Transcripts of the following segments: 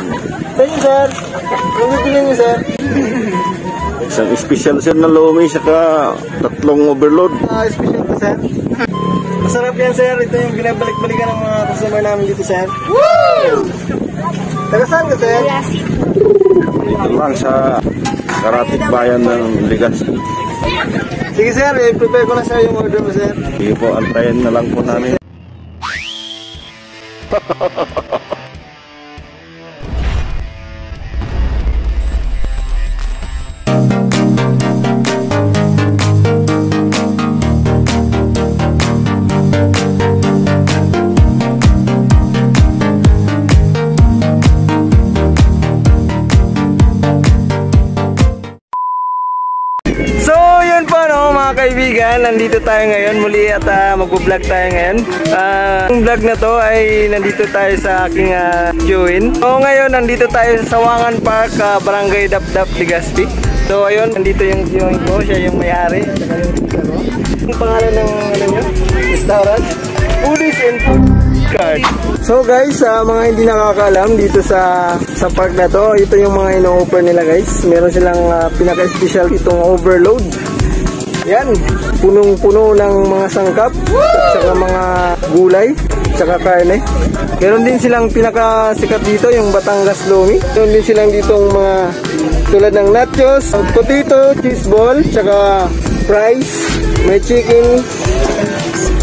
Sa inyo, sir. Bibili niyo, sir? Isang special sir na lomi saka tatlong overload. Ah, special po, sir. Masarap yan, sir. Ito yung binabalik-balikan ng mga customer namin dito, sir. Woo! Taga saan ka, sir? Dito lang sa Karatig Bayan ng Legazpi. Sige, sir. I-prepare ko na, sir, yung order mo, sir. Sige po, antayin na lang po namin. So, yun po no, mga kaibigan, nandito tayo ngayon muli at uh, mag-vlog tayo ngayon. Ah, yung vlog na to ay nandito tayo sa aking uh, Join. So, ngayon nandito tayo sa Sawangan Park, ah, Barangay Dapdap, Legazpi. So, ayun, nandito yung Join ko, siya yung may-ari. Yung pangalan ng ano nyo? Restaurant? Foodies and Food Cart. So guys, sa mga hindi nakakaalam dito sa sa park na to, ito yung mga ino-offer nila guys. Meron silang uh, pinaka-special itong overload. Yan, punong-puno ng mga sangkap, saka mga gulay, saka karne. Meron din silang pinaka-sikat dito, yung Batangas Lomi. Meron din silang ditong mga tulad ng nachos, potato, cheese ball, saka fries, may chicken,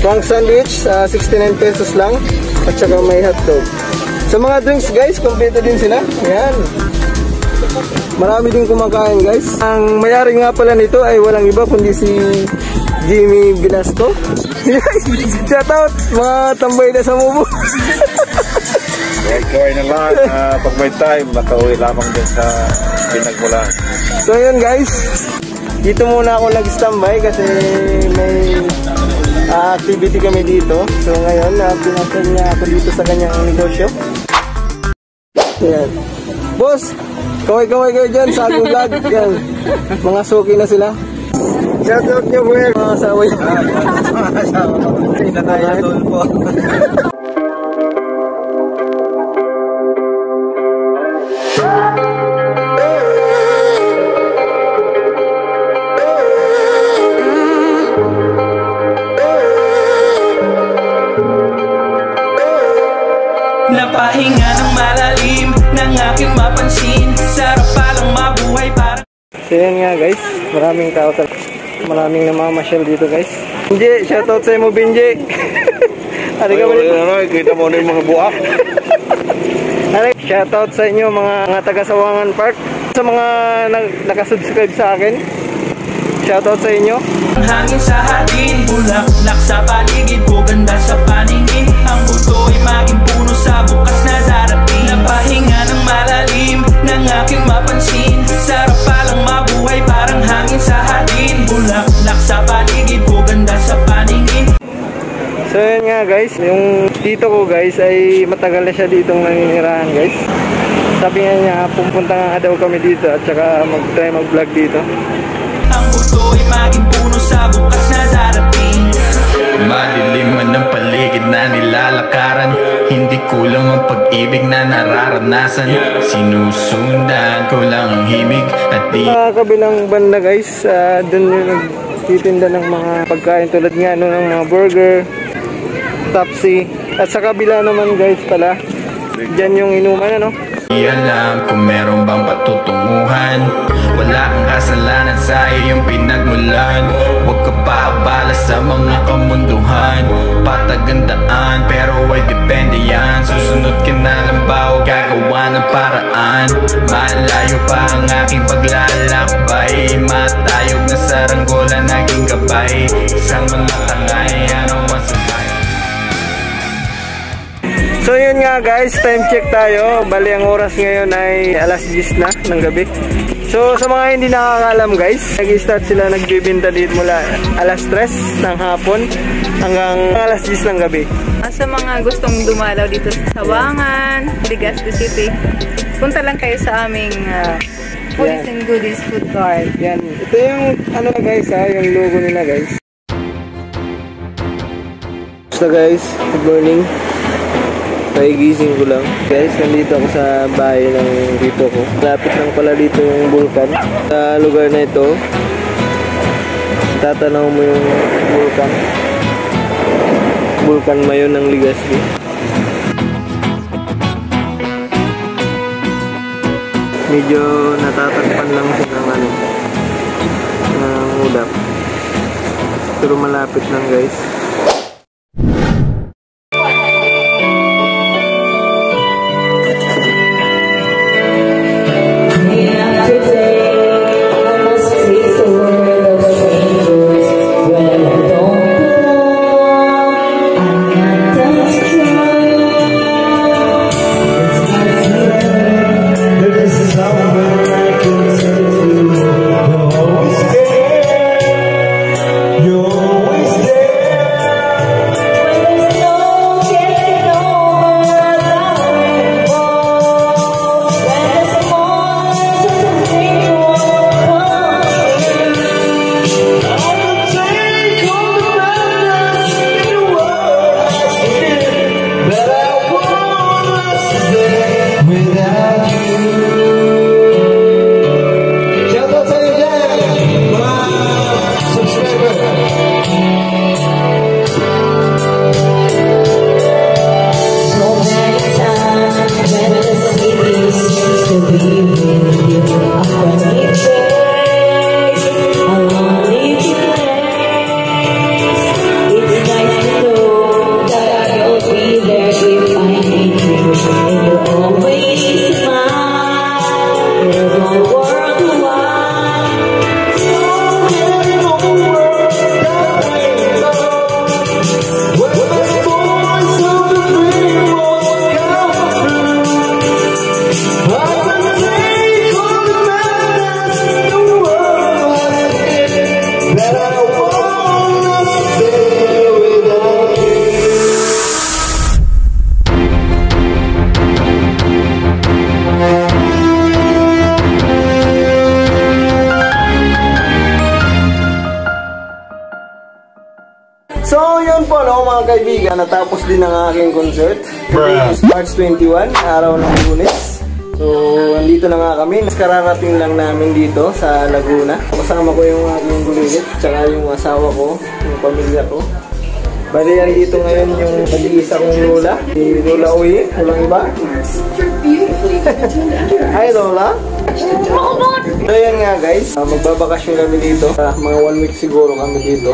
Pang sandwich, ah, 69 pesos lang. At saka may hotdog. Sa mga drinks guys, kompleto din sila. Ayan. Marami din kumakain guys. Ang mayari nga pala nito ay walang iba kundi si Jimmy Velasco. Shout out mga tambay na sa mubo. Kaya na lang, uh, pag may time, nakauwi lamang din sa pinagmulan. so yun guys. Dito muna ako nag-standby kasi may ah, activity kami dito. So ngayon, uh, pinasal niya ako dito sa kanyang negosyo. Yan. Boss, kaway-kaway kayo dyan sa aking vlog. Yan. Mga suki na sila. Shout out niyo po yan, mga asawa niyo. Pinatay po. Napahinga So yan nga guys, maraming tao talaga. Maraming namamasyal dito guys. Benji, shout out sa mo Benji. Ari ka Ay, ba ay, kita mo na yung mga buak. Ari, shout out sa inyo mga, mga taga Sawangan Park. Sa mga nag, nakasubscribe sa akin. Shout out sa inyo. Ang hangin sa hardin Bulaklak sa paligid ko Ganda sa paningin Ang mundo ay maging puno sa bukas na darating Napahinga ng malalim ng aking mapansin Sarap paligid ko Ganda sa paningin. So yun nga guys, yung tito ko guys ay matagal na siya ditong naninirahan guys. Sabi nga niya, pupunta nga daw kami dito at saka mag-try mag-vlog dito. Ang mundo ay maging puno sa bukas na darating. Madilim man ang paligid na nilalakaran. Hindi kulang ang pag-ibig na nararanasan. Sinusundan ko lang ang himig at di Sa kabilang banda guys, uh, dun yung nagtitinda ng mga pagkain tulad nga no, ng mga burger, tapsi. At sa kabila naman guys pala, dyan yung inuman ano. Di alam kung meron bang patutunguhan Wala kang kasalanan sa iyong pinagmulan. Huwag ka paabala sa mga kamunduhan. Patagandaan pero ay depende yan. Susunod ka na lang ba o gagawa ng paraan? Malayo pa ang aking paglalakbay. Matayog na saranggola naging gabay. Isang mga tangay ano So yun nga guys, time check tayo. Bali ang oras ngayon ay alas 10 na ng gabi. So sa mga hindi nakakaalam guys, nag-start sila nagbibinta dito mula alas 3 ng hapon hanggang alas 10 ng gabi. Ah, Sa mga gustong dumalaw dito sa Sawangan, Legazpi City, punta lang kayo sa aming uh, Foodies Yan. and Goodies food cart. Yan, ito yung ano na guys ha, yung logo nila guys. So guys, good morning. Pagigising ko lang. Guys, nandito ako sa bahay ng dito ko. Lapit lang pala dito yung vulkan. Sa lugar na ito, tatanaw mo yung vulkan. Vulkan Mayon ng Ligaspi. Medyo natatakpan lang siya ng ano, ng ulap. Pero malapit lang guys. Mga kaibigan, natapos din ang aking concert. Today is March 21, araw ng lunes. So, andito na nga kami. Mas kararating lang namin dito sa Laguna. Kasama ko yung aking gulilit, tsaka yung asawa ko, yung pamilya ko. Bali yan dito ngayon yung nag-iisa kong Lola. Si Lola Uy, walang iba. Hi Lola. So yan nga guys, uh, magbabakasyon kami dito. Uh, mga one week siguro kami dito.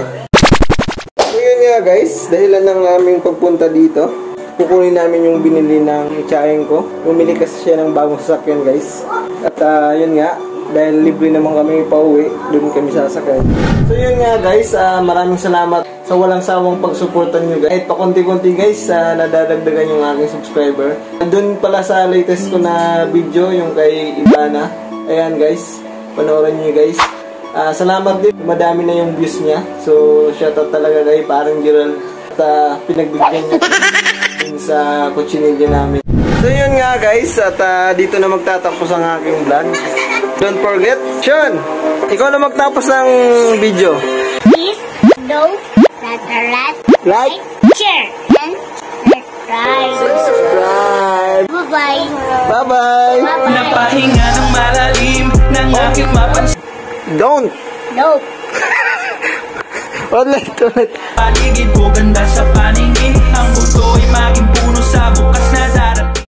Nga guys, dahilan ng aming pagpunta dito, kukunin namin yung binili ng tiyaheng ko. Bumili kasi siya ng bagong sasakyan guys. At ah, yun nga, dahil libre naman kami pauwi, doon kami sasakay. So yun nga guys, ah, maraming salamat sa walang sawang pagsuportan nyo guys. Kahit pakunti-kunti guys, ah, nadadagdagan yung aking subscriber. Doon pala sa latest ko na video, yung kay Ivana. Ayan guys, panoorin nyo guys. Ah, salamat din. Madami na yung views niya. So, shoutout talaga kay parang Gerald. At ah, pinagbigyan niya sa kutsinilya namin. So, yun nga guys. At ah, dito na magtatapos ang aking vlog. Don't forget, Sean! Ikaw na magtapos ng video. Please don't rat Like, share and subscribe. subscribe. Bye-bye. Bye-bye! Napahinga ng malalim ng aking mapansin Don't! Nope. Ulit, ulit. Paligid ko ganda sa paningin Ang buto ay maging puno sa bukas na darating